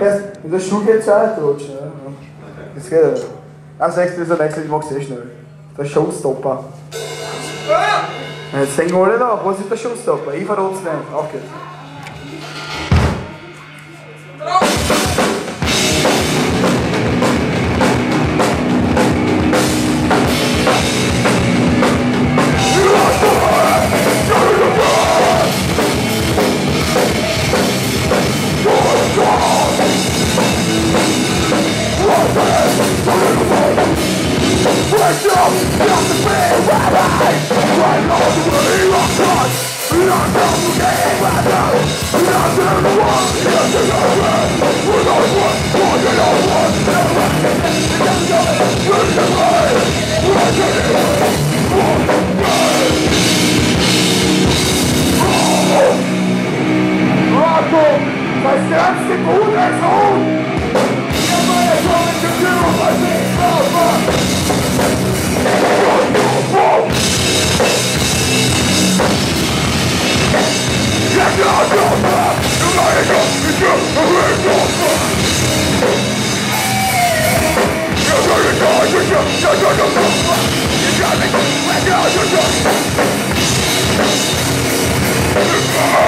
Ainda chuva e sai, trouxa. Isso que é. A sexta is the next moxation. The showstopper. Senhor, não, você tá showstopper. verrotze Rothstein, Auf geht's. I forhold til den. Akkurat. Mas You got me.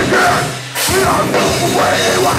We are the way,